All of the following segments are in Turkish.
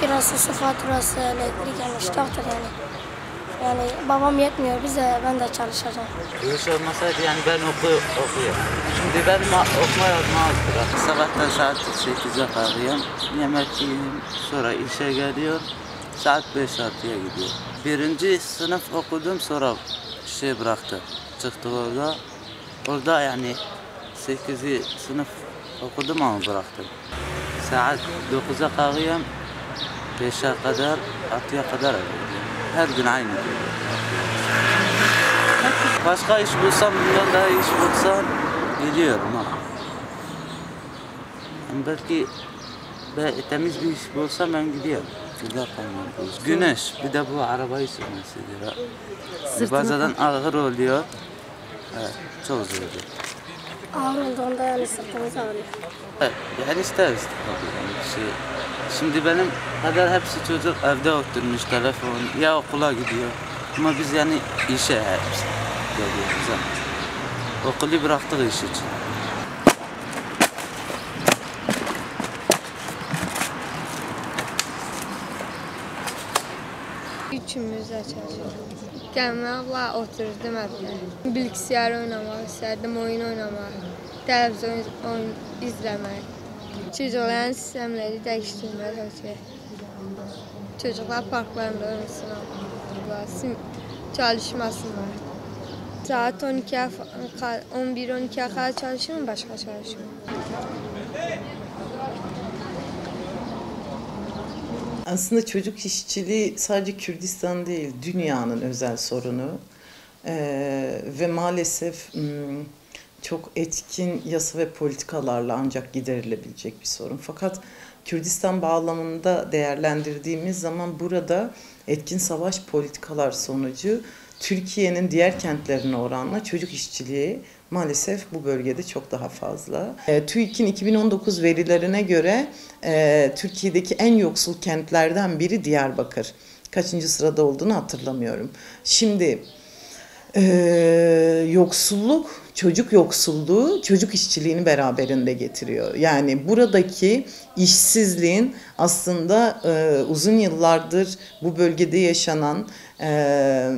kirası, su faturası, elektrik yani iştahtır yani. Yani babam yetmiyor bize ben de çalışacağım. Bu iş olmasaydı yani ben oku, okuyorum. Şimdi benim okuma yazma azdır. Sabahtan saat 8'e kalkıyorum. Yemek yiyorum. Sonra işe geliyorum. Saat 5-6'ya gidiyor. Birinci sınıf okudum sonra şey bıraktı. Çıktı orada. Orada yani 8. sınıf okudum ama bıraktım. Saat 9'a kalkıyorum. 5'e kadar, 6'ya kadar. Her gün aynı. Başka iş bulsam, bundan daha iş bulsam gidiyorum. Yani belki be, temiz bir iş bulsam ben gidiyorum. Güzel kalmam. Güneş, bir de bu arabayı sürmesidir. Bazen ağır oluyor. Evet, çok zor oluyor. Ağır olduğunda yani sırtımız ağrıyor. Evet, yani isteriz tabii yani şey. Şimdi benim kadar hepsi çocuk evde oturmuş telefon ya okula gidiyor. Ama biz yani işe hepsi geliyoruz. Okulu bıraktık iş için. İkimizdə çalışırıq. Gəlməklə otururdum evdə. Bilgisayar oynamaq istərdim, oyun oynamaq, televizyon oyun izləmək. Çocukların sistemleri dəyişdirmək çalışırıq. Çocuklar parklarında oynasınlar, çalışmasınlar. Saat 12-yə, 11-12-yə qədər çalışırım, başqa çalışırım. Aslında çocuk işçiliği sadece Kürdistan değil, dünyanın özel sorunu. Ee, ve maalesef hmm, çok etkin yasa ve politikalarla ancak giderilebilecek bir sorun. Fakat Kürdistan bağlamında değerlendirdiğimiz zaman burada etkin savaş politikalar sonucu Türkiye'nin diğer kentlerine oranla çocuk işçiliği maalesef bu bölgede çok daha fazla. E, TÜİK'in 2019 verilerine göre e, Türkiye'deki en yoksul kentlerden biri Diyarbakır. Kaçıncı sırada olduğunu hatırlamıyorum. Şimdi e, yoksulluk, çocuk yoksulluğu çocuk işçiliğini beraberinde getiriyor. Yani buradaki işsizliğin aslında e, uzun yıllardır bu bölgede yaşanan e,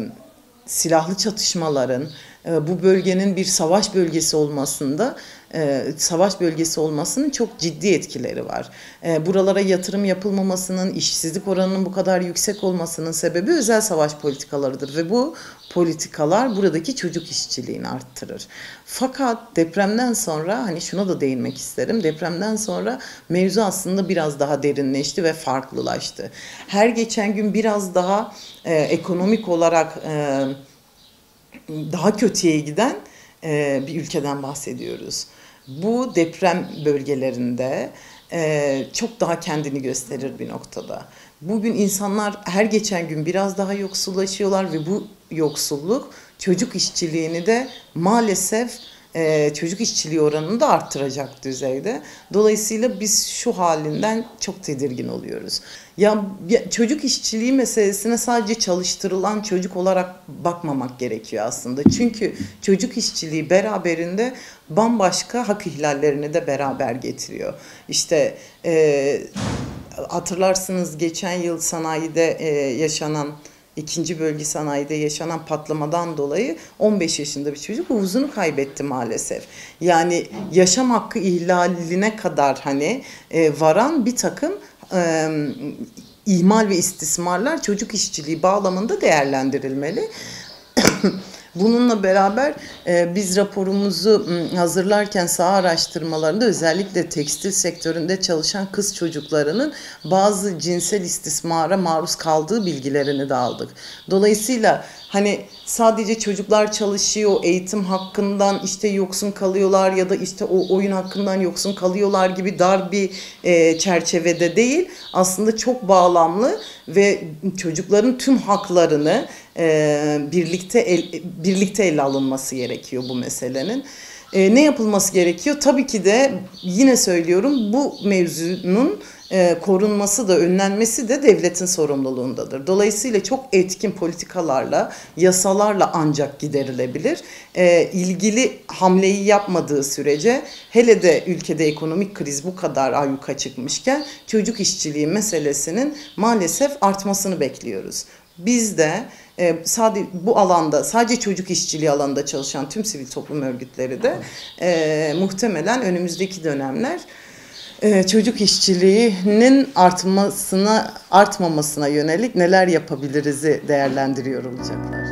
silahlı çatışmaların, bu bölgenin bir savaş bölgesi olmasında e, savaş bölgesi olmasının çok ciddi etkileri var. E, Buralara yatırım yapılmamasının, işsizlik oranının bu kadar yüksek olmasının sebebi özel savaş politikalarıdır ve bu politikalar buradaki çocuk işçiliğini arttırır. Fakat depremden sonra hani şuna da değinmek isterim. Depremden sonra mevzu aslında biraz daha derinleşti ve farklılaştı. Her geçen gün biraz daha e, ekonomik olarak e, daha kötüye giden e, bir ülkeden bahsediyoruz. Bu deprem bölgelerinde e, çok daha kendini gösterir bir noktada. Bugün insanlar her geçen gün biraz daha yoksullaşıyorlar ve bu yoksulluk çocuk işçiliğini de maalesef e, çocuk işçiliği oranını da arttıracak düzeyde. Dolayısıyla biz şu halinden çok tedirgin oluyoruz. Ya, ya çocuk işçiliği meselesine sadece çalıştırılan çocuk olarak bakmamak gerekiyor aslında. Çünkü çocuk işçiliği beraberinde bambaşka hak ihlallerini de beraber getiriyor. İşte e, hatırlarsınız geçen yıl sanayide e, yaşanan ikinci bölge sanayide yaşanan patlamadan dolayı 15 yaşında bir çocuk huzunu kaybetti maalesef. Yani yaşam hakkı ihlaline kadar hani e, varan bir takım e, ihmal ve istismarlar çocuk işçiliği bağlamında değerlendirilmeli. Bununla beraber e, biz raporumuzu hazırlarken saha araştırmalarında özellikle tekstil sektöründe çalışan kız çocuklarının bazı cinsel istismara maruz kaldığı bilgilerini de aldık. Dolayısıyla hani sadece çocuklar çalışıyor, eğitim hakkından işte yoksun kalıyorlar ya da işte o oyun hakkından yoksun kalıyorlar gibi dar bir e, çerçevede değil. Aslında çok bağlamlı ve çocukların tüm haklarını e, birlikte el, birlikte ele alınması gerekiyor bu meselenin. E, ne yapılması gerekiyor? Tabii ki de yine söylüyorum bu mevzunun e, korunması da önlenmesi de devletin sorumluluğundadır. Dolayısıyla çok etkin politikalarla, yasalarla ancak giderilebilir. E, ilgili hamleyi yapmadığı sürece hele de ülkede ekonomik kriz bu kadar ayyuka çıkmışken çocuk işçiliği meselesinin maalesef artmasını bekliyoruz. Biz de e, sadece bu alanda sadece çocuk işçiliği alanında çalışan tüm sivil toplum örgütleri de e, muhtemelen önümüzdeki dönemler e, çocuk işçiliğinin artmasına artmamasına yönelik neler yapabiliriz'i değerlendiriyor olacaklar.